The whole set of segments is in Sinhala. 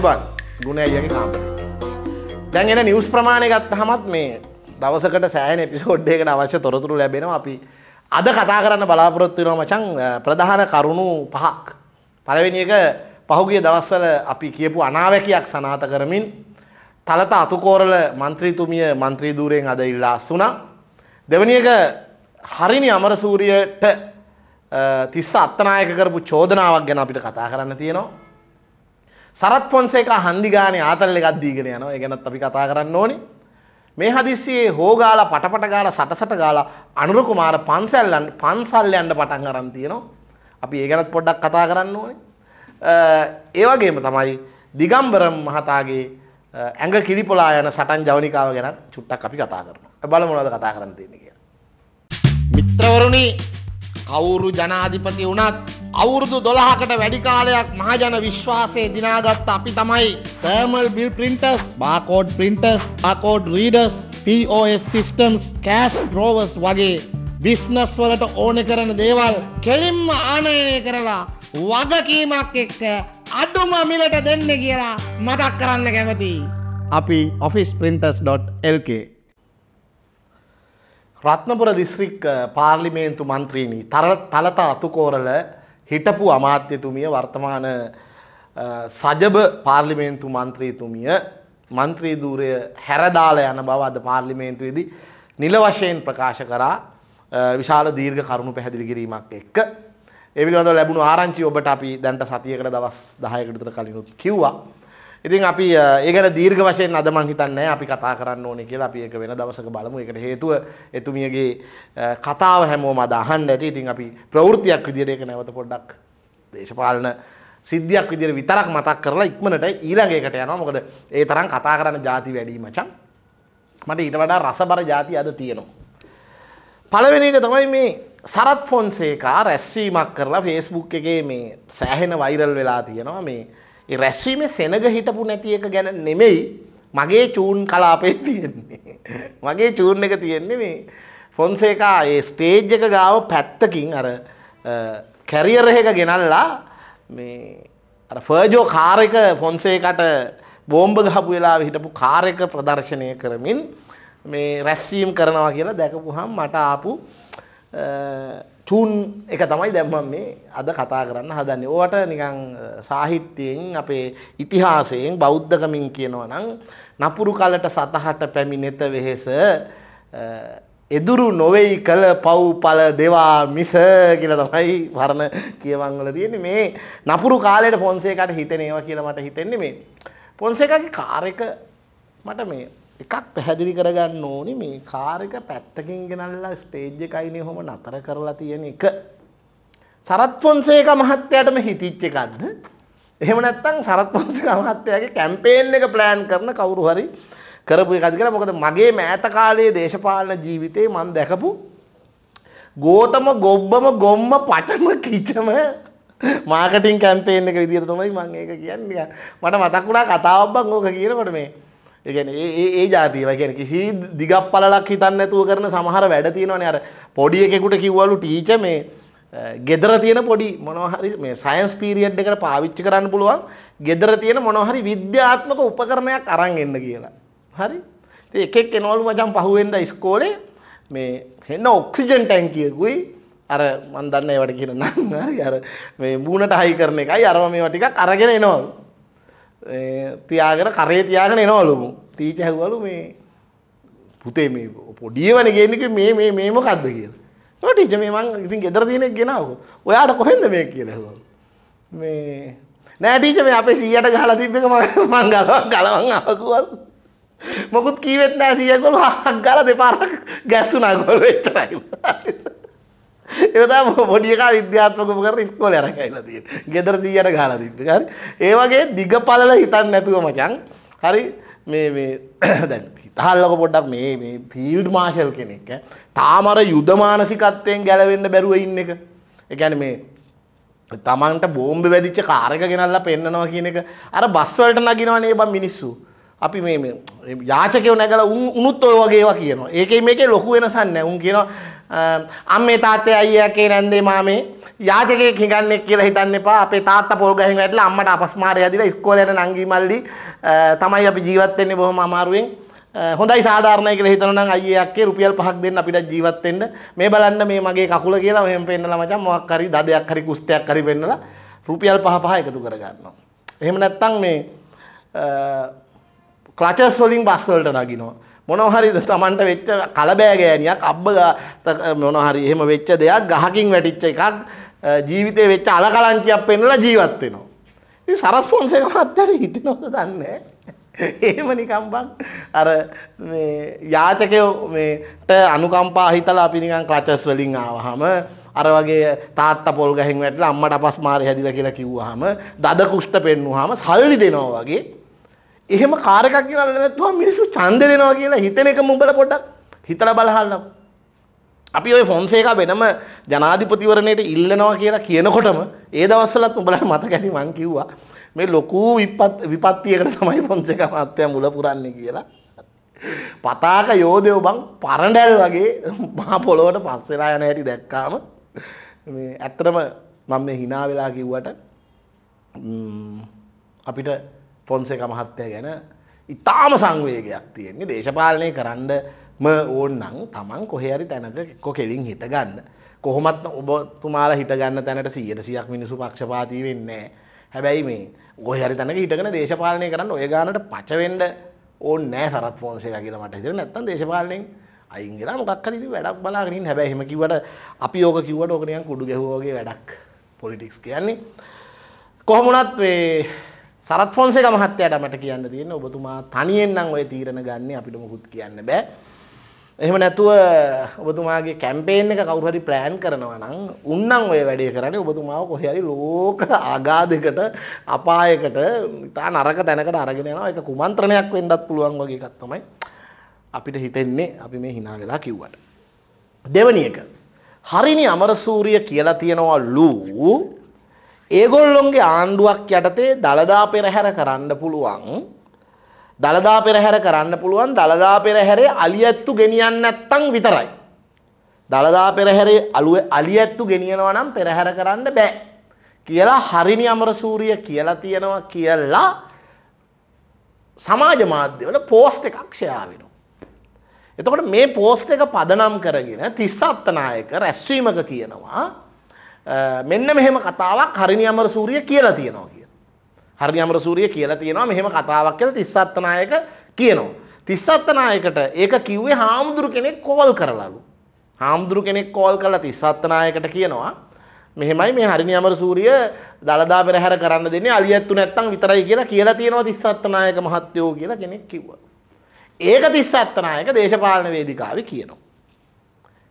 අයිබන් ගුණ අයියගේ කාමරේ. දැන් එන නිවුස් ප්‍රමාණය ගත්තහමත් මේ දවසකට සෑහෙන එපිසෝඩ් එකකට අවශ්‍ය තොරතුරු ලැබෙනවා අපි අද කතා කරන්න බලාපොරොත්තු වෙනවා මචං ප්‍රධාන කරුණු පහක්. පළවෙනි එක පහුගිය දවස්වල අපි කියපු අනාවැකියක් සනාථ කරමින් තලත අතුකෝරල මන්ත්‍රීතුමිය මන්ත්‍රී ධූරයෙන් අද ඉල්ලාස් වුණා. දෙවැනි එක හරිනි අමරසූරියට තිස්ස අත්තනායක කරපු චෝදනාවක් ගැන අපිට කතා කරන්න තියෙනවා. සරත් පොන්සේකා හන්දි ගානේ ආතල් එකක් දීගෙන යනවා. ඒ ගැනත් අපි කතා කරන්න ඕනේ. මේ හදිස්සියේ හෝගාලා පටපට ගාලා සටසට ගාලා අනුර කුමාර පන්සල් පන්සල් යන්න පටන් අරන් තියෙනවා. අපි ඒ ගැනත් පොඩ්ඩක් කතා කරන්න ඕනේ. ඒ වගේම තමයි දිගම්බරම් මහතාගේ ඇඟ කිලිපොලා යන සටන් ජවනිකාව ගැනත් චුට්ටක් අපි කතා කරනවා. බලමු මොනවද කතා කරන්න තියෙන්නේ කියලා. මිත්‍රවරුනි කවුරු ජනාධිපති වුණත් අවුරුදු දොළහකට වැඩි කාලයක් මහජන විශ්වාසය දිනාගත්ත අපි තමයි thermal bill printers barcode printers barcode readers POS systems cash drawers වගේ බිස්නස් වලට ඕන කරන දේවල් කෙලින්ම ආනයනය කරලා වගකීමක් එක්ක අඩුම මිලට දෙන්න කියලා මතක් කරන්න කැමති. අපි ඔෆිස් ප්‍රින්ටර්ස්.lk රත්නපුර දිස්ත්‍රික් පාර්ලිමේන්තු මන්ත්‍රීනී තලත අතුකෝරල හිටපු අමාත්‍යතුමිය වර්තමාන සජබ පාර්ලිමේන්තු මන්ත්‍රීතුමිය මන්ත්‍රී දූරය හැරදාල යන බව අද පාර්ලිමේන්තුවේදී නිල වශයෙන් ප්‍රකාශ කරා විශාල දීර්ඝ කරුණු පැහැදිලි කිරීමක් එක්ක ඒ පිළිබඳව ලැබුණු ආරංචි ඔබට අපි දැන්ට සතියකට දවස් 10කට විතර කලිනුත් කිව්වා. ඉතින් අපි ඒ ගැන දීර්ඝ වශයෙන් අද මං හිතන්නේ අපි කතා කරන්න ඕනේ කියලා අපි ඒක වෙන දවසක බලමු. ඒකට හේතුව එතුමියගේ කතාව හැමෝම අද අහන්න ඇති. ඉතින් අපි ප්‍රවෘත්තියක් විදිහට ඒක නැවත පොඩ්ඩක් දේශපාලන සිද්ධියක් විදිහට විතරක් මතක් කරලා ඉක්මනට ඊළඟ එකට යනවා. මොකද ඒ තරම් කතා කරන්න ಜಾති වැඩි මචං. මට ඊට වඩා රසබර ಜಾති අද තියෙනවා. පළවෙනි එක තමයි මේ සරත් ෆොන්සේකා රැස්වීමක් කරලා ෆේස්බුක් එකේ මේ සෑහෙන වෛරල් වෙලා තියෙනවා මේ ඒ රැස්වීමේ සෙනග හිටපු නැති එක ගැන නෙමෙයි මගේ චූන් කලාපේ තියෙන්නේ. මගේ චූන් එක තියෙන්නේ මේ ෆොන්සේකා ඒ ස්ටේජ් එක ගාව පැත්තකින් අර කැරියර් එක ගෙනල්ලා මේ අර ෆර්ජෝ කාර් එක ෆොන්සේකට බෝම්බ ගහපු වෙලාවෙ හිටපු කාර් එක ප්‍රදර්ශනය කරමින් මේ රැස්වීම් කරනවා කියලා දැකපුහම මට ආපු චූන් එක තමයි දැම්මම් මේ අද කතා කරන්න හදන්නේ. ඕවට නිකන් සාහිත්‍යයෙන් අපේ ඉතිහාසයෙන් බෞද්ධකමින් කියනවා නම් නපුරු කලට සතහට පැමිණෙත වෙහෙස එදුරු නොවේයි කළ පව්පල දෙවා මිස කියලා තමයි වර්ණ කියවන් වල තියෙන්නේ මේ නපුරු කාලයට ෆොන්සේකට හිතෙන ඒවා කියලා මට හිතෙන්නේ මේ ෆොන්සේකාගේ කාර් එක මට මේ එකක් පැහැදිලි කරගන්න ඕනි මේ කාර් එක පැත්තකින් ගෙනල්ලා ස්ටේජ් එකයිනේ ඔහොම නතර කරලා තියෙන එක. සරත් ෆොන්සේකා මහත්තයාටම හිතිච්ච එකක්ද? එහෙම නැත්නම් සරත් පොන්සේකා මහත්තයාගේ කැම්පේන් එක ප්ලෑන් කරන කවුරු හරි කරපු එකක්ද කියලා මොකද මගේ මෑත කාලයේ දේශපාලන ජීවිතේ මම දැකපු ගෝතම ගොබ්බම ගොම්ම පචම කිචම මාකටිං කැම්පේන් එක විදිහට තමයි මම ඒක කියන්නේ. මට මතක් වුණා කතාවක් බං ඕක කියනකොට මේ ඒ කියන්නේ ඒ ඒ ජාතිය ඒ කියන්නේ කිසි දිගක් පළලක් හිතන්නේ නැතුව කරන සමහර වැඩ තියෙනවනේ අර පොඩි එකෙකුට කිව්වලු ටීචර් මේ ගෙදර තියෙන පොඩි මොනවා හරි මේ සයන්ස් පීරියඩ් එකට පාවිච්චි කරන්න පුළුවන් ගෙදර තියෙන මොනවා හරි විද්‍යාත්මක උපකරණයක් අරන් එන්න කියලා. හරි? ඉතින් එකෙක් එනවලු මචං පහුවෙන්ද ඉස්කෝලේ මේ හෙන්න ඔක්සිජන් ටැංකියකුයි අර මන් දන්න ඒවට කියන නම් හරි අර මේ මූණට හයි කරන එකයි අරම මේවා ටිකක් අරගෙන එනවලු. තියාගෙන කරේ තියාගෙන එනවලු ටීචර් ඇහුවලු මේ පුතේ මේ පොඩියවනේ ගේන්නේ මේ මේ මේ මොකද්ද කියලා. ඔය ටීචර් මේ මං ඉතින් ගෙදර තියෙන එක ගෙනාවෝ. ඔයාට කොහෙන්ද මේක කියලා ඇහුවලු. මේ නෑ ටීචර් මේ අපේ 100ට ගහලා තිබ්බ එක මම මං ගලවන් ගලවන් ආවකුවලු. මොකුත් කීවෙත් නෑ 100 ගොල්ලෝ හක් ගාලා දෙපාරක් ගැස්සුනා ගොල්ලෝ එච්චරයි. ඒක තමයි පොඩි එකා විද්‍යාත්මක උපකරණ ඉස්කෝලේ අරන් ගිහලා තියෙන්නේ. ගෙදර 100ට ගහලා තිබ්බේ. හරි. ඒ වගේ දිග පළල හිතන්නේ නැතුව මචං. හරි. මේ මේ දැන් හිතහල්ලක පොඩ්ඩක් මේ මේ ෆීල්ඩ් මාෂල් කෙනෙක් ඈ. තාම අර යුද මානසිකත්වයෙන් ගැලවෙන්න බැරුව ඉන්න එක. ඒ කියන්නේ මේ තමන්ට බෝම්බ වැදිච්ච කාර් එක ගෙනල්ලා පෙන්නනවා කියන එක අර බස් වලට නගිනවනේ බං මිනිස්සු. අපි මේ මේ යාචකයෝ නැගලා උන් උනුත් ඔය වගේ ඒවා කියනවා. ඒකේ මේකේ ලොකු වෙනසක් නැහැ. උන් කියනවා අම්මේ තාත්තේ අයියා කේ නැන්දේ මාමේ යාචකයෙක් හිඟන්නේ කියලා හිතන්න එපා. අපේ තාත්තා පොල් ගහින් වැටලා අම්මට අපස්මාරය ඇදිලා ඉස්කෝලේ යන නංගි මල්ලි තමයි අපි ජීවත් වෙන්නේ බොහොම අමාරුවෙන්. හොඳයි සාධාරණයි කියලා හිතනවා නම් අයියේ අක්කේ රුපියල් 5ක් දෙන්න අපිට ජීවත් වෙන්න. මේ බලන්න මේ මගේ කකුල කියලා මෙහෙම පෙන්නලා මචං මොකක් හරි දදයක් හරි කුස්තයක් හරි පෙන්නලා රුපියල් 5 5 එකතු කර ගන්නවා. එහෙම නැත්නම් මේ ක්ලචස් වලින් බස් වලට නගිනවා. මොනවා හරි Tamanට වෙච්ච කලබෑගෑනියක් අබ්බ මොනවා හරි එහෙම වෙච්ච දෙයක් ගහකින් වැටිච්ච එකක් ජීවිතේ වෙච්ච අලකලංචියක් පෙන්වලා ජීවත් වෙනවා. ඉතින් සරස් ෆොන්සේක මහත්තයාට හිතෙනවද දන්නේ එහෙම නිකම් බං අර මේ යාචකයෝ මේට අනුකම්පා හිතලා අපි නිකන් ක්ලචස් වලින් ආවහම අර වගේ තාත්තා පොල් ගහෙන් වැටලා අම්මට අපස්මාරය හැදිලා කියලා කිව්වහම දද කුෂ්ඨ පෙන්නුවාම සල්ලි දෙනවා වගේ එහෙම කාර් එකක් ගෙනල්ලා නැත්නම් මිනිස්සු ඡන්දෙ දෙනවා කියලා හිතන එක මුඹල පොඩ්ඩක් හිතලා බලහල්ලා අපි ওই ෆොන්සේකා වෙනම ජනාධිපතිවරණයට ඉල්ලනවා කියලා කියනකොටම ඒ දවස්වලත් උඹලට මතක ඇති මං කිව්වා මේ ලොකු විපත් විපත්තියකට තමයි ෆොන්සේකා මහත්තයා මුල පුරන්නේ කියලා. පතාක යෝධයෝ බං පරඬැල් වගේ මහා පොළොවට පස් වෙලා යන හැටි දැක්කාම මේ ඇත්තටම මම මේ hina වෙලා කිව්වට අපිට ෆොන්සේකා මහත්තයා ගැන ඉතාම සංවේගයක් තියෙන්නේ. දේශපාලනය කරන්න ම ඕන්නම් තමන් කොහේරි තැනක එක්කො කෙලින් හිට ගන්න. කොහොමත් ඔබතුමාලා හිට ගන්න තැනට සියයට සියක් මිනිසු පක්ෂපාතී වෙන්නේ හැබැයි මේ ඔහරි තැනක හිටගෙන දේශපාලනය කරන්න ඔය ගානට පචවෙන්ඩ ඕන් නෑ සරත් ෆෝන්සේ කියලා මට හිතෙන නැත්තම් දේශපාලනයෙන් අයින් වෙලා මොකක් හරි ඉතින් වැඩක් බලාගෙන ඉන්න. හැබැයි එහෙම කිව්වට අපි ඕක කිව්වට ඕක නිකන් කුඩු ගැහුවා වගේ වැඩක් පොලිටික්ස් කියන්නේ. කොහොම වුණත් මේ සරත් ෆොන්සේක මහත්තයාට මට කියන්න තියෙන්නේ ඔබතුමා තනියෙන් නම් ඔය තීරණ ගන්න අපිට මොකුත් කියන්න බෑ. එහෙම නැතුව ඔබතුමාගේ කැම්පේන් එක කවුරු හරි ප්ලෑන් කරනවා නම් උන්නම් ඔය වැඩේ කරන්නේ ඔබතුමාව කොහේ හරි ලෝක ආගාධයකට අපායකට ඉතා නරක තැනකට අරගෙන යනවා. ඒක කුමන්ත්‍රණයක් වෙන්නත් පුළුවන් වගේ එකක් තමයි අපිට හිතෙන්නේ අපි මේ hina වෙලා කිව්වට. දෙවැනි එක හරිනි අමරසූරිය කියලා තියනවලු ඒගොල්ලොන්ගේ ආණ්ඩුවක් යටතේ දළදා පෙරහැර කරන්න පුළුවන් දළදා පෙරහැර කරන්න පුළුවන් දළදා පෙරහැරේ අලියැත්තු ගෙනියන්න නැත්තම් විතරයි. දළදා පෙරහැරේ අලුව අලියැත්තු ගෙනියනවා නම් පෙරහැර කරන්න බෑ. කියලා හරිනි අමරසූරිය කියලා තියෙනවා කියලා සමාජ මාධ්‍යවල පෝස්ට් එකක් ෂෙයා වෙනවා. එතකොට මේ පෝස්ට් එක පදනම් කරගෙන තිස්ස අත්තනායක රැස්වීමක කියනවා මෙන්න මෙහෙම කතාවක් හරිනි අමරසූරිය කියලා තියෙනවා හරි අමරසූරිය කියලා තියෙනවා මෙහෙම කතාවක් කියලා තිස්සත්ත නායක කියනවා. තිස්සත්ත නායකට ඒක කිව්වේ හාමුදුරු කෙනෙක් කෝල් කරලාලු. හාමුදුරු කෙනෙක් කෝල් කරලා තිස්සත්ත නායකට කියනවා මෙහෙමයි මේ හරිනි අමරසූරිය දළදා පෙරහැර කරන්න දෙන්නේ අලියැත්තු නැත්තම් විතරයි කියලා කියලා තියෙනවා තිස්සත්ත නායක මහත්තයෝ කියලා කෙනෙක් කිව්වා. ඒක තිස්සත්ත නායක දේශපාලන වේදිකාවේ කියනවා.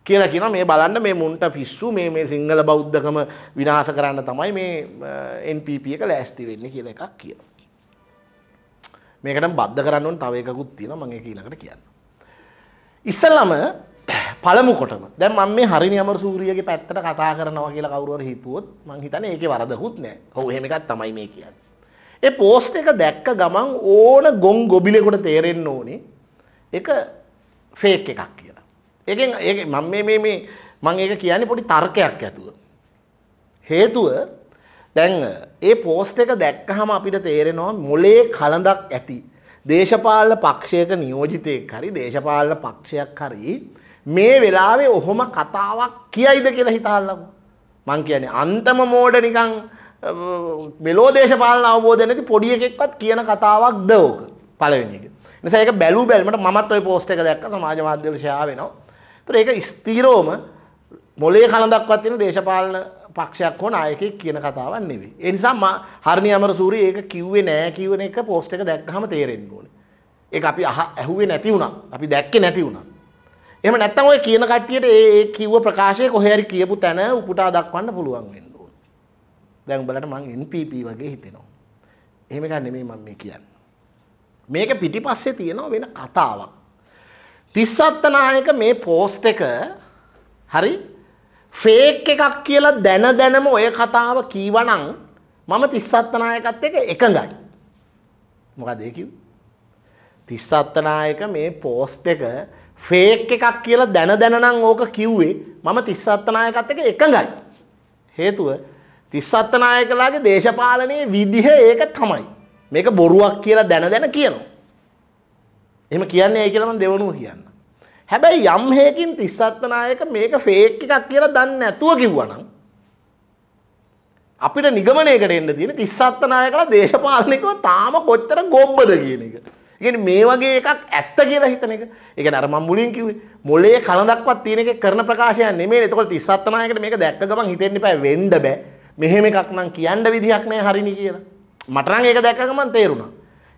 කියලා කියනවා මේ බලන්න මේ මුන්ට පිස්සු මේ මේ සිංහල බෞද්ධකම විනාශ කරන්න තමයි මේ NPP එක ලෑස්ති වෙන්නේ කියලා එකක් කියනවා. මේකට බද්ධ කරන්න ඕන තව එකකුත් තියෙනවා මම ඒක ඊළඟට කියන්න. ඉස්සෙල්ලාම පළමු කොටම දැන් මම මේ හරිනි අමරසූරියගේ පැත්තට කතා කරනවා කියලා කවුරු හරි හිතුවොත් මං හිතන්නේ ඒකේ වරදකුත් නෑ. ඔව් එහෙම එකක් තමයි මේ කියන්නේ. ඒ පෝස්ට් එක දැක්ක ගමන් ඕන ගොන් ගොබිලෙකුට තේරෙන්න ඕනේ ඒක ෆේක් එකක් කියලා. ඒකෙන් ඒක මම මේ මේ මේ මම ඒක කියන්නේ පොඩි තර්කයක් ඇතුව. හේතුව දැන් ඒ පෝස්ට් එක දැක්කහම අපිට තේරෙනවා මොලේ කලඳක් ඇති. දේශපාලන පක්ෂයක නියෝජිතයෙක් හරි දේශපාලන පක්ෂයක් හරි මේ වෙලාවේ ඔහොම කතාවක් කියයිද කියලා හිතාලමු. මං කියන්නේ අන්තම මෝඩ නිකන් මෙලෝ දේශපාලන අවබෝධය නැති පොඩි එකෙක්වත් කියන කතාවක්ද ඕක පළවෙනි එක. නිසා ඒක බැලු බැලමට මමත් ওই පෝස්ට් එක දැක්ක සමාජ මාධ්‍යවල ෂෙයා වෙනවා. ඒක ස්ථීරෝම මොලේ කලඳක්වත් තියෙන දේශපාලන පක්ෂයක් හෝ නායකයෙක් කියන කතාවක් නෙවෙයි. ඒ නිසා මා හර්නි අමරසූරිය ඒක කිව්වේ නෑ කියවන එක පෝස්ට් එක දැක්කහම තේරෙන්න ඕනේ. ඒක අපි ඇහුවේ නැති වුණා. අපි දැක්කේ නැති වුණා. එහෙම නැත්නම් ඔය කියන කට්ටියට ඒ ඒ කිව්ව ප්‍රකාශය කොහේ හරි කියපු තැන උපුටා දක්වන්න පුළුවන් වෙන්න ඕනේ. දැන් උඹලට මං NPP වගේ හිතෙනවා. එහෙම එකක් නෙමෙයි මම මේ කියන්නේ. මේක පිටිපස්සේ තියෙන වෙන කතාවක්. තිස්සත්තනායක මේ පෝස්ට් එක හරි ෆේක් එකක් කියලා දැන දැනම ඔය කතාව කීවනම් මම තිස්සත්තනායකත් එක එකඟයි. මොකද ඒ කිව්වේ? තිස්සත්තනායක මේ පෝස්ට් එක ෆේක් එකක් කියලා දැන දැන නම් ඕක කිව්වේ මම තිස්සත්තනායකත් එක එකඟයි. හේතුව තිස්සත්ත නායකලාගේ දේශපාලනයේ විදිහ ඒක තමයි. මේක බොරුවක් කියලා දැන දැන කියනවා. එහෙම කියන්නේ ඇයි කියලා මම දෙවනුව කියන්න. හැබැයි යම් හේකින් තිස්සත්ත නායක මේක ෆේක් එකක් කියලා දන්නේ නැතුව කිව්වනම් අපිට නිගමනයකට එන්න තියෙන තිස්සත්ත නායකලා දේශපාලනිකව තාම කොච්චර ගොබ්බද කියන එක. ඉගෙන මේ වගේ එකක් ඇත්ත කියලා හිතන එක. ඒ කියන්නේ අර මම මුලින් කිව්වේ මොලේ කලඳක්වත් තියෙන එක කරන ප්‍රකාශයක් නෙමෙයි. එතකොට තිස්සත්ත නායකට මේක දැක්ක ගමන් හිතෙන්න එපා වෙන්න බෑ. මෙහෙම එකක් නම් කියන්න විදිහක් නෑ හරිනි කියලා. මට නම් ඒක දැක්ක ගමන් තේරුණා.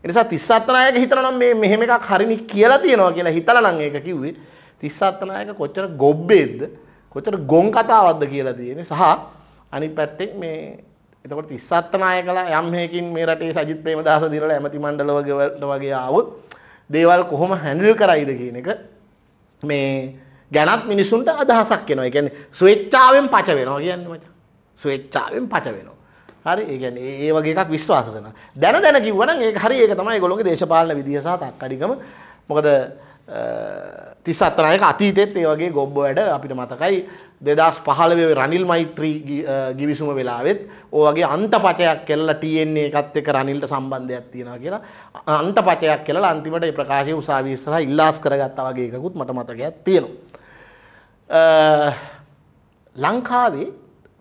ඒ නිසා තිස්සත්ත නායක හිතනවා නම් මේ මෙහෙම එකක් හරිනි කියලා තියෙනවා කියලා හිතලා නම් ඒක කිව්වේ. තිස්සත්ත නායක කොච්චර ගොබ්බේද්ද කොච්චර ගොන් කතාවක්ද කියලා තියෙන්නේ සහ අනිත් පැත්තෙන් මේ එතකොට තිස්සත්ත නායකලා යම් හේකින් මේ රටේ සජිත් ප්‍රේමදාස දිරලා ඇමති මණ්ඩල වගේ වගේ ආවොත් දේවල් කොහොම හැන්ඩල් කරයිද කියන එක මේ ගැනත් මිනිසුන්ට අදහසක් එනවා. ඒ කියන්නේ ස්වේච්ඡාවෙන් පච වෙනවා කියන්නේ මචං. ස්වේච්ඡාවෙන් පච වෙනවා. හරි ඒ කියන්නේ ඒ වගේ එකක් විශ්වාස කරනවා. දැන දැන කිව්වනම් ඒක හරි ඒක තමයි ඒගොල්ලෝගේ දේශපාලන විදිය සහ තක්කඩිකම. මොකද තිස් අත්තරයක අතීතෙත් ඒ වගේ ගොබ්බ වැඩ අපිට මතකයි දෙදස් පහළවේ රනිල් මෛත්‍රී ගිවිසුම වෙලාවෙත් ඕගේ අන්තපචයක් කෙල්ල තියෙන්නේ එකත් එක රනිල්ට සම්බන්ධයක් තියෙනවා කියලා අන්තපචයක් කියලා අන්තිමට ඒ ප්‍රකාශය උසාවිය ඉස්සරහා ඉල්ලාස් කරගත්තා වගේ එකකුත් මට මතකයක් තියෙනවා ලංකාවේ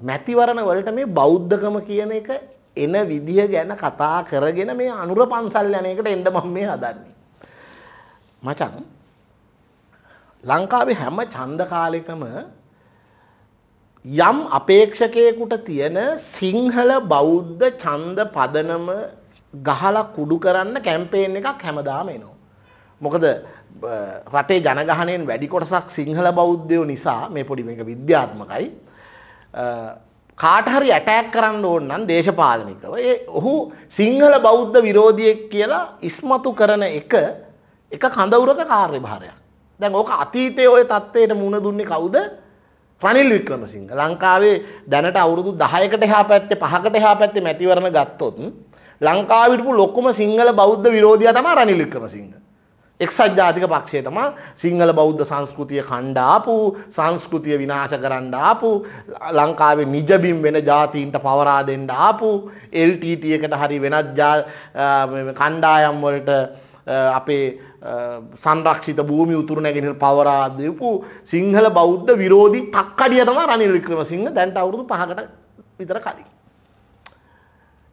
මැතිවරණ වලට මේ බෞද්ධකම කියන එක එන විදිහ ගැන කතා කරගෙන මේ අනුර පන්සල් යන එකට එන්න මම මේ හදන්නේ මචං ලංකාවේ හැම ඡන්ද කාලෙකම යම් අපේක්ෂකයෙකුට තියෙන සිංහල බෞද්ධ ඡන්ද පදනම ගහලා කුඩු කරන්න කැම්පේන් එකක් හැමදාම එනවා. මොකද රටේ ජනගහනයෙන් වැඩි කොටසක් සිංහල බෞද්ධයෝ නිසා මේ පොඩි මේක විද්‍යාත්මකයි. කාටහරි ඇටෑක් කරන්න ඕන්න දේශපාලනිකව. ඒ ඔහු සිංහල බෞද්ධ විරෝධියෙක් කියලා ඉස්මතු කරන එක එක කඳවුරක කාර්යභාරයක්. දැන් ඕක අතීතය ඔය තත්ත්වයට මුණ දුන්නේ කවුද? ප්‍රනිල් වික්‍රමසිංහ. ලංකාවේ දැනට අවුරුදු දහයකට එහා පැත්තේ පහකට එහා පැත්තේ මැතිවරණ ගත්තොත් ලංකාවට ලොක්කම සිංහල බෞද්ධ විරෝධියා තමයි රනිල් වික්‍රමසිංහ. එක්සත් ජාතික පක්ෂය තමයි සිංහල බෞද්ධ සංස්කෘතිය කණ්ඩාපු සංස්කෘතිය විනාශ කරන්න ආපු ලංකාවේ නිජබිම් වෙන ජාතීන්ට පවරා දෙන්න ආපු LTT එකට හරි වෙනත් කණ්ඩායම් වලට අපේ සංරක්ෂිත භූමි උතුරු නැගෙනහිර පවරා දීපු සිංහල බෞද්ධ විරෝධී තක්කඩිය තමයි රනිල් වික්‍රමසිංහ දැන්ට අවුරුදු 5කට විතර කලින්.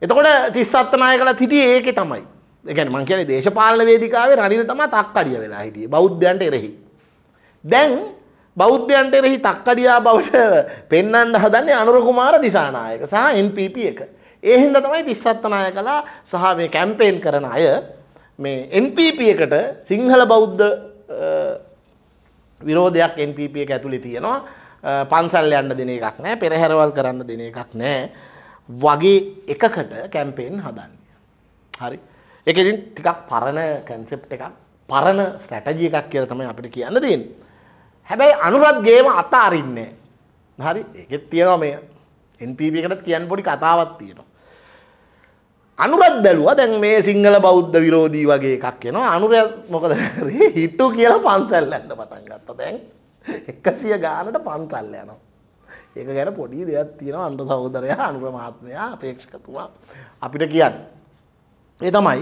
එතකොට 37 නායකලා හිටියේ ඒකේ තමයි. ඒ කියන්නේ මං කියන්නේ දේශපාලන වේදිකාවේ රනිල් තමයි තක්කඩිය වෙලා හිටියේ බෞද්ධයන්ට එරෙහි. දැන් බෞද්ධයන්ට එරෙහි තක්කඩියා බවට පෙන්වන්න හදන්නේ අනුර කුමාර දිසානායක සහ NPP එක. ඒ හින්දා තමයි 37 නායකලා සහ මේ කැම්පේන් කරන අය මේ NPP එකට සිංහල බෞද්ධ විරෝධයක් NPP එක ඇතුලේ තියෙනවා. පන්සල් යන්න දෙන එකක් නැහැ, පෙරහැරවල් කරන්න දෙන එකක් නැහැ. වගේ එකකට කැම්පේන් හදන්නේ. හරි. ඒක ඉතින් ටිකක් පරණ කන්සෙප්ට් එකක්, පරණ ස්ට්‍රැටජි එකක් කියලා තමයි අපිට කියන්න තියෙන්නේ. හැබැයි අනුරත් ගේම අතාරින්නේ හරි. ඒකෙත් තියෙනවා මේ NPP එකටත් කියන්න පොඩි කතාවක් තියෙනවා. අනුරත් බැලුවා දැන් මේ සිංහල බෞද්ධ විරෝධී වගේ එකක් එනවා. අනුර මොකද කරේ? හිටු කියලා පන්සල් යන්න පටන් ගත්තා. දැන් 100 ගානට පන්සල් යනවා. ඒක ගැන පොඩි දෙයක් තියෙනවා. අනුර සහෝදරයා අනුර මහත්මයා අපේක්ෂකතුමා අපිට කියන්න. ඒ තමයි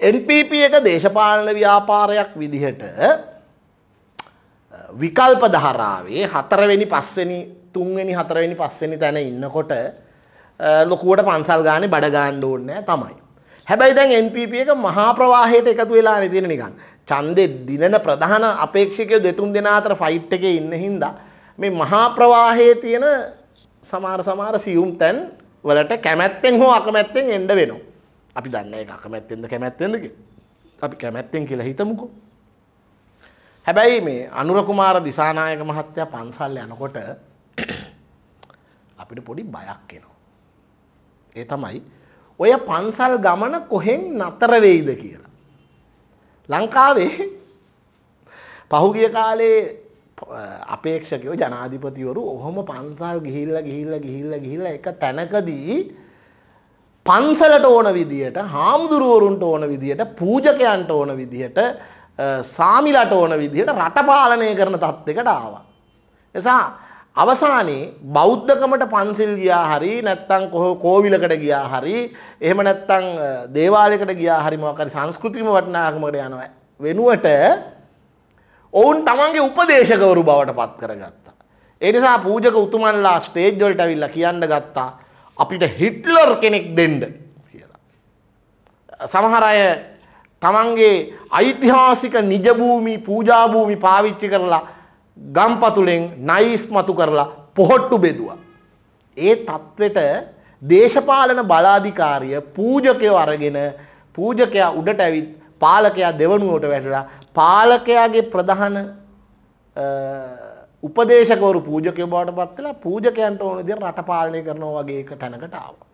NPP එක දේශපාලන ව්‍යාපාරයක් විදිහට විකල්ප ධාරාවේ හතරවෙනි පස්වෙනි තුන්වෙනි හතරවෙනි පස්වෙනි තැන ඉන්නකොට ලොකුවට පන්සල් ගානේ බඩ ගන්න ඕනේ තමයි. හැබැයි දැන් NPP එක මහා ප්‍රවාහයට එකතු වෙලා නේ තියෙන නිකන්. ඡන්දේ දිනන ප්‍රධාන අපේක්ෂකයෝ දෙතුන් දෙනා අතර ෆයිට් එකේ ඉන්න හින්දා මේ මහා ප්‍රවාහයේ තියෙන සමහර සමහර සියුම් තැන් වලට කැමැත්තෙන් හෝ අකමැත්තෙන් එන්න වෙනවා. අපි දන්නේ ඒක අකමැත්තෙන්ද කැමැත්තෙන්ද කියලා. අපි කැමැත්තෙන් කියලා හිතමුකෝ. හැබැයි මේ අනුර කුමාර දිසානායක මහත්තයා පන්සල් යනකොට අපිට පොඩි බයක් එනවා. ඒ තමයි ඔය පන්සල් ගමන කොහෙන් නතර වෙයිද කියලා. ලංකාවේ පහුගිය කාලේ අපේක්ෂකයෝ ජනාධිපතිවරු ඔහොම පන්සල් ගිහිල්ලා ගිහිල්ලා ගිහිල්ලා ගිහිල්ලා එක තැනකදී පන්සලට ඕන විදියට හාමුදුරුවරුන්ට ඕන විදියට පූජකයන්ට ඕන විදියට සාමිලට ඕන විදියට රට පාලනය කරන තත්ත්වයකට ආවා. එසා අවසානයේ බෞද්ධකමට පන්සිල් ගියා හරි නැත්තම් කෝවිලකට ගියා හරි එහෙම නැත්තම් දේවාලයකට ගියා හරි මොකක් හරි සංස්කෘතිකම වටිනාකමකට යනවා වෙනුවට ඔවුන් තමන්ගේ උපදේශකවරු බවට පත් කරගත්තා. ඒ නිසා පූජක උතුමන්ලා ස්ටේජ් වලට ඇවිල්ලා කියන්න ගත්තා අපිට හිට්ලර් කෙනෙක් දෙන්න කියලා. සමහර අය තමන්ගේ ඓතිහාසික නිජභූමි පූජාභූමි පාවිච්චි කරලා ගම්පතුලෙන් නයිස් මතු කරලා පොහොට්ටු බෙදුවා. ඒ තත්ත්වෙට දේශපාලන බලාධිකාරිය පූජකයෝ අරගෙන පූජකයා උඩට ඇවිත් පාලකයා දෙවනුවට වැටලා පාලකයාගේ ප්‍රධාන උපදේශකවරු පූජකය බවට පත් වෙලා පූජකයන්ට ඕන විදිහට රට පාලනය කරනවා වගේ එක තැනකට ආවා.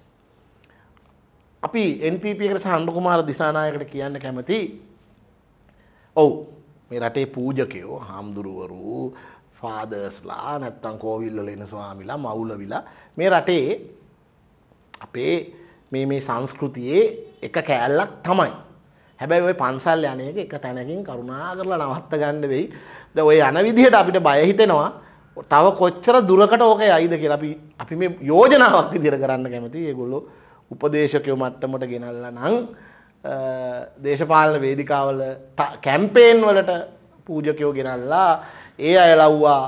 අපි NPP එකට සහන්ඩ කුමාර දිසානායකට කියන්න කැමති. ඔව් මේ රටේ පූජකයෝ හාමුදුරුවරු ෆාදර්ස්ලා නැත්තම් කෝවිල්වල එන ස්වාමිලා මවුලවිලා මේ රටේ අපේ මේ මේ සංස්කෘතියේ එක කෑල්ලක් තමයි. හැබැයි ওই පන්සල් යන එක එක තැනකින් කරුණා කරලා නවත්ත ගන්න වෙයි. දැන් ওই යන විදිහට අපිට බය හිතෙනවා. තව කොච්චර දුරකට ඕක යයිද කියලා අපි අපි මේ යෝජනාවක් විදිහට කරන්න කැමතියි. ඒගොල්ලෝ උපදේශකයෝ මට්ටමට ගෙනල්ලා නම් දේශපාලන වේදිකාවල කැම්පේන් වලට පූජකයෝ ගෙනල්ලා ඒ අය ලව්වා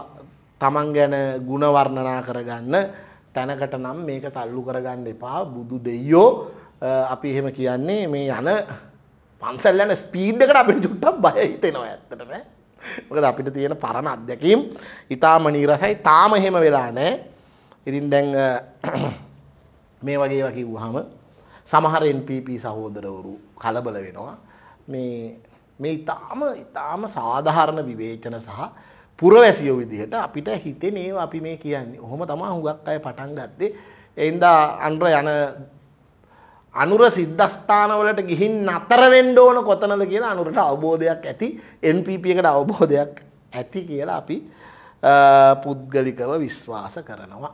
තමන් ගැන ಗುಣ වර්ණනා කරගන්න තැනකට නම් මේක තල්ලු කරගන්න එපා බුදු දෙයියෝ අපි එහෙම කියන්නේ මේ යන පන්සල් යන ස්පීඩ් එකට අපිට චුට්ටක් බය හිතෙනවා ඇත්තටම. මොකද අපිට තියෙන පරණ අත්දැකීම් ඊටාම නීරසයි තාම එහෙම වෙලා නැහැ. ඉතින් දැන් මේ වගේ ඒවා කිව්වහම සමහර NPP සහෝදරවරු කලබල වෙනවා. මේ මේ ඊටාම ඊටාම සාධාරණ විවේචන සහ පුරවැසියෝ විදිහට අපිට හිතෙනේ අපි මේ කියන්නේ. ඔහොම තමයි හුඟක් අය පටන් ගත්තේ. ඒ හින්දා අනුර යන අනුර සිද්ධස්ථානවලට ගිහින් නතර වෙන්න ඕන කොතනද කියලා අනුරට අවබෝධයක් ඇති NPP එකට අවබෝධයක් ඇති කියලා අපි පුද්ගලිකව විශ්වාස කරනවා.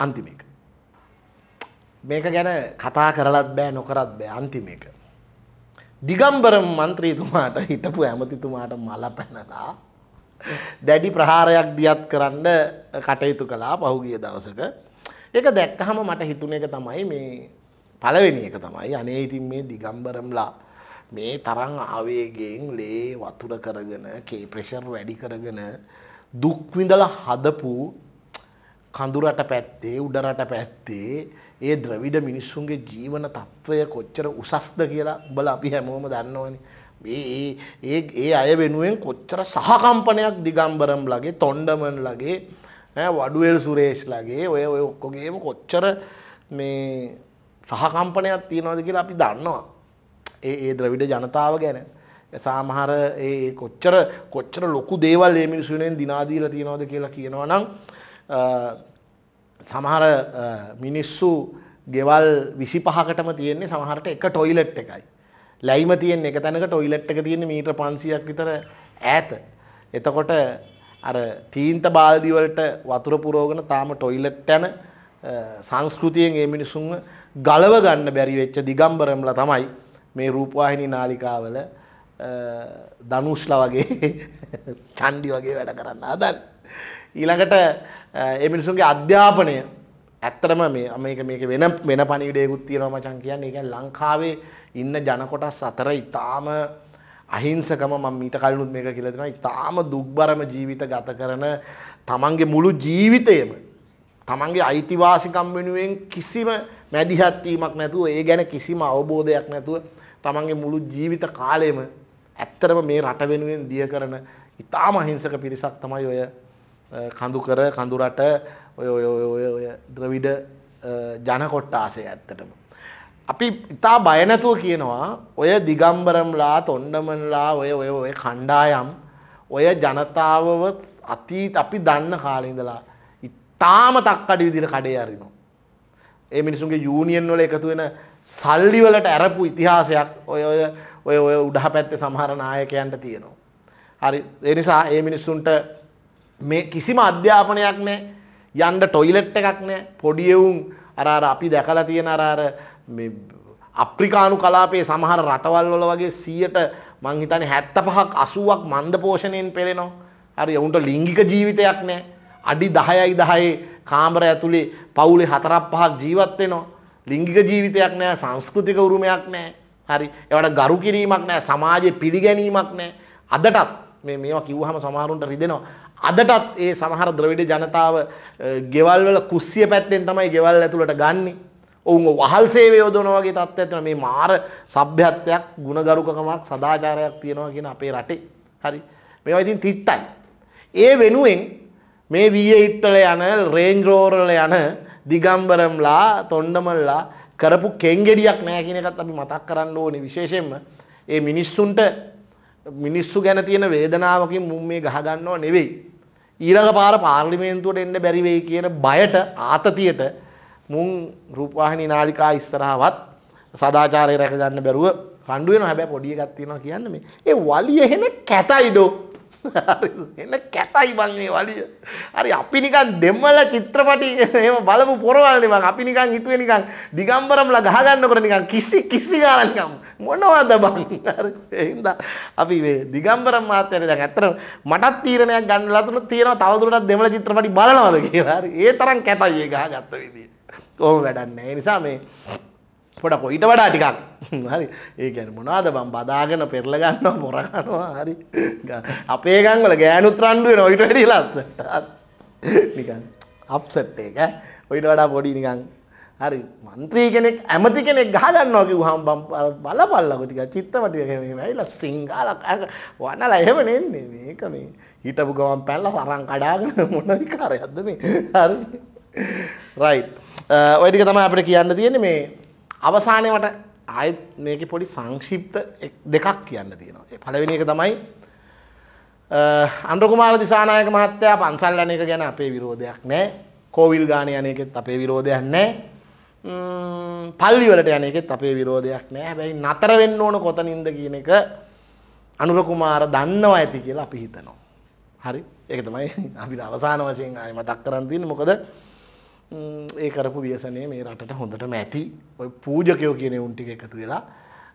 අන්තිම එක. මේක ගැන කතා කරලත් බෑ නොකරත් බෑ අන්තිම එක. දිගම්බරම් මන්ත්‍රීතුමාට හිටපු ඇමතිතුමාට මල පැනලා දැඩි ප්‍රහාරයක් දියත් කරන්න කටයුතු කළා පහුගිය දවසක ඒක දැක්කහම මට හිතුන එක තමයි මේ පළවෙනි එක තමයි අනේ ඉතින් මේ දිගම්බරම්ලා මේ තරම් ආවේගයෙන් ලේ වතුර කරගෙන කේ ප්‍රෙෂර් වැඩි කරගෙන දුක් විඳලා හදපු කඳුරට පැත්තේ උඩරට පැත්තේ ඒ ද්‍රවිඩ මිනිස්සුන්ගේ ජීවන තත්ත්වය කොච්චර උසස්ද කියලා උඹලා අපි හැමෝම දන්නවනේ. ඒ ඒ ඒ අය වෙනුවෙන් කොච්චර සහකම්පනයක් දිගම්බරම්ලගේ තොණ්ඩමන්ලගේ වඩුවෙල් සුරේෂ්ලගේ ඔය ඔය ඔක්කොගේම කොච්චර මේ සහකම්පනයක් තියෙනවද කියලා අපි දන්නවා. ඒ ඒ ද්‍රවිඩ ජනතාව ගැන. සාමහර ඒ කොච්චර කොච්චර ලොකු දේවල් ඒ මිනිස්සු වෙනුවෙන් දිනා දීලා තියෙනවද කියලා කියනවා නම් සමහර මිනිස්සු ගෙවල් 25කටම තියෙන්නේ සමහරට එක ටොයිලට් එකයි. ලැයිම තියෙන්නේ එක තැනක ටොයිලට් එක තියෙන්නේ මීටර 500ක් විතර ඈත. එතකොට අර තීන්ත බාල්දි වලට වතුර පුරවගෙන තාම ටොයිලට් යන සංස්කෘතියෙන් ඒ මිනිසුන්ව ගලව ගන්න බැරි වෙච්ච දිගම්බරම්ලා තමයි මේ රූපවාහිනී නාලිකාවල ධනුෂ්ලා වගේ චන්ඩි වගේ වැඩ කරන්න හදන්නේ. ඊළඟට ඒ මිනිසුන්ගේ අධ්‍යාපනය ඇත්තටම මේ මේක මේක වෙන වෙන පණිවිඩයකුත් තියෙනවා මචං කියන්නේ. ඒ කියන්නේ ලංකාවේ ඉන්න ජන කොටස් අතර ඊටාම අහිංසකම මම මීට කලිනුත් මේක කියලා දෙනවා. ඊටාම දුක්බරම ජීවිත ගත කරන තමන්ගේ මුළු ජීවිතයම තමන්ගේ අයිතිවාසිකම් වෙනුවෙන් කිසිම මැදිහත් වීමක් නැතුව ඒ ගැන කිසිම අවබෝධයක් නැතුව තමන්ගේ මුළු ජීවිත කාලෙම ඇත්තටම මේ රට වෙනුවෙන් දිය කරන ඊටාම අහිංසක පිරිසක් තමයි ඔය කඳු කර කඳු රට ඔය ඔය ඔය ඔය ද්‍රවිඩ ජන කොට්ටාසය ඇත්තටම. අපි ඉතා බය නැතුව කියනවා ඔය දිගම්බරම්ලා තොණ්ඩමන්ලා ඔය ඔය ඔය කණ්ඩායම් ඔය ජනතාවව අතීත අපි දන්න කාලේ ඉඳලා ඉතාම තක්කඩි විදිහට කඩේ අරිනවා. ඒ මිනිසුන්ගේ යූනියන් වල එකතු වෙන සල්ලි වලට ඇරපු ඉතිහාසයක් ඔය ඔය ඔය ඔය උඩහ පැත්තේ සමහර නායකයන්ට තියෙනවා. හරි ඒ නිසා ඒ මිනිස්සුන්ට මේ කිසිම අධ්‍යාපනයක් නැහැ. යන්න ටොයිලට් එකක් නැහැ. පොඩි එවුන් අර අර අපි දැකලා තියෙන අර අර මේ අප්‍රිකානු කලාපයේ සමහර රටවල් වල වගේ 100ට මං හිතන්නේ 75ක් 80ක් මන්ද පෝෂණයෙන් පෙළෙනවා. හරි උන්ට ලිංගික ජීවිතයක් නෑ. අඩි දහයයි දහයේ කාමර ඇතුළේ පවුලේ හතරක් පහක් ජීවත් වෙනවා. ලිංගික ජීවිතයක් නෑ සංස්කෘතික උරුමයක් නෑ. හරි ඒවට ගරු කිරීමක් නෑ සමාජයේ පිළිගැනීමක් නෑ. අදටත් මේ මේවා කිව්වහම සමහරුන්ට රිදෙනවා. අදටත් ඒ සමහර ද්‍රවිඩ ජනතාව ගෙවල් වල කුස්සිය පැත්තෙන් තමයි ගෙවල් ඇතුළට ගන්නේ. ඔවුන් වහල් සේවය යොදවනවා වගේ තත්ත්වයක් තියෙනවා. මේ මාර සભ્યත්වයක් ගුණගරුකකමක් සදාචාරයක් තියෙනවා කියන අපේ රටේ. හරි. මේවා ඉතින් තිත්තයි. ඒ වෙනුවෙන් මේ V8 වල යන රේන්ජ් රෝවර් වල යන දිගම්බරම්ලා තොණ්ඩමල්ලා කරපු කෙන්ගෙඩියක් නැහැ කියන එකත් අපි මතක් කරන්න ඕනේ. විශේෂයෙන්ම ඒ මිනිස්සුන්ට මිනිස්සු ගැන තියෙන වේදනාවකින් මුම් මේ ගහ ගන්නව නෙවෙයි. ඊළඟ පාර පාර්ලිමේන්තුවට එන්න බැරි වෙයි කියන බයට ආතතියට මුන් රූපවාහිනී නාලිකා ඉස්සරහවත් සදාචාරය රැක ගන්න බැරුව රණ්ඩු වෙනවා. හැබැයි පොඩි එකක් තියෙනවා කියන්නේ මේ. ඒ වලිය එහෙම කැතයිඩෝ. එන්න කැතයි බං මේ වලිය. හරි අපි නිකන් දෙමළ චිත්‍රපටි එහෙම බලමු පොරවල්නේ බං අපි නිකන් හිතුවේ නිකන් දිගම්බරම්ලා ගහ ගන්නකොට නිකන් කිසි කිසි ගානක් නිකන් මොනවද බං හරි. ඒ හින්දා අපි මේ දිගම්බරම් මාත්‍යට දැන් ඇත්තට මටත් තීරණයක් ගන්න ලතුන තියෙනවා තවදුරටත් දෙමළ චිත්‍රපටි බලනවද කියලා. හරි. ඒ තරම් කැතයි ඒ ගහගත්ත විදිය කොහොම වැඩක් නැහැ ඒ නිසා මේ පොඩක් ඊට වඩා ටිකක් හරි ඒ කියන්නේ මොනවද බං බදාගෙන පෙරල ගන්නවා මොර කනවා හරි අපේ ගම් වල ගෑනුත් රණ්ඩු වෙනවා ඊට වැඩිය ලස්සනට නිකන් අප්සෙට් එක ඊට වඩා පොඩි නිකන් හරි മന്ത്രി කෙනෙක් ඇමති කෙනෙක් ගහ ගන්නවා කිව්වහම බම් බලපල්ලකො ටික චිත්‍රපටියක මේ ඇවිල්ලා සිංහල වනලා එහෙම නෙන්නේ මේක මේ හිටපු ගමන් පැනලා සරන් කඩාගෙන මොන විකාරයක්ද මේ හරි රයිට් ඔය ටික තමයි අපිට කියන්න තියෙන්නේ මේ අවසානයේ මට ආයෙත් මේකේ පොඩි සංක්ෂිප්ත දෙකක් කියන්න තියෙනවා. ඒ පළවෙනි එක තමයි අනුර කුමාර දිසානායක මහත්තයා පන්සල් යන එක ගැන අපේ විරෝධයක් නැහැ. කෝවිල් ගාන යන එකෙත් අපේ විරෝධයක් නැහැ. පල්ලි වලට යන එකෙත් අපේ විරෝධයක් නැහැ. හැබැයි නතර වෙන්න ඕන කොතනින්ද කියන එක අනුර කුමාර දන්නවා ඇති කියලා අපි හිතනවා. හරි? ඒක තමයි අපිට අවසාන වශයෙන් ආයෙ මතක් කරන් තියෙන්නේ. මොකද ඒ කරපු ව්‍යසනය මේ රටට හොඳටම ඇති. ඔය පූජකයෝ කියන උන් ටික එකතු වෙලා.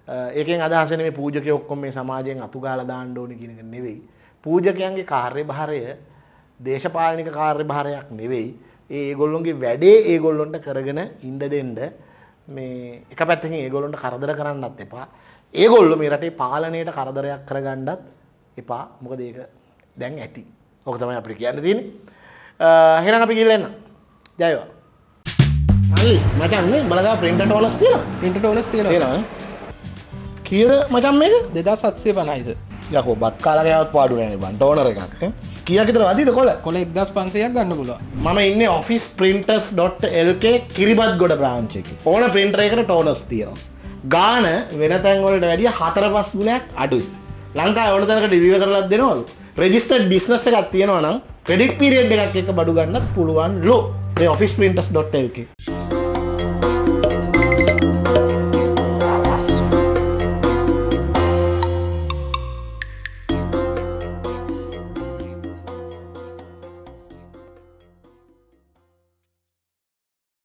ඒකෙන් අදහස් වෙන්නේ මේ පූජකයෝ ඔක්කොම මේ සමාජයෙන් අතුගාලා දාන්න ඕනේ කියන එක නෙවෙයි. පූජකයන්ගේ කාර්යභාරය දේශපාලනික කාර්යභාරයක් නෙවෙයි. ඒ ඒගොල්ලොන්ගේ වැඩේ ඒගොල්ලොන්ට කරගෙන ඉන්න දෙන්න මේ එක පැත්තකින් ඒගොල්ලොන්ට කරදර කරන්නත් එපා. ඒගොල්ලෝ මේ රටේ පාලනයට කරදරයක් කරගන්නත් එපා. මොකද ඒක දැන් ඇති. ඕක තමයි අපිට කියන්න තියෙන්නේ. එහෙනම් අපි ගිහලා එන්න. ජයවා. අලි මචන් මේ බලගා ප්‍රින්ට ටෝලස් තියෙන පින්ට ටෝලස් තියෙන තියෙන කියද මචන් මේක? දෙදා සත්සේ පනයිස යකෝ බත් කාලකයවත් පාඩු නෑන බන් ටෝනර එකක් කියකිතර වදිද කොල කොල එක්දස් පන්සයක් ගන්න පුල මම ඉන්න ඔෆිස් පින්ටස්.ලක කිරිබත් ගොඩ බ්‍රාංචක ඕන පින්ටර එකට ටෝනස් තියෙනවා. ගාන වෙන තැන්වලට වැඩිය හතර පස් ගුණයක් අඩුයි. ලංකා ඕනතනක ඩිවිව කරලත් දෙනවලු. රෙජිස්ටර් ඩිස්නස් එකක් තියෙනවා නම් ක්‍රඩික් පිරියඩ් එකක් එක බඩු ගන්නත් පුළුවන් ලෝ ඔෆිස් පින්ටස්.ලක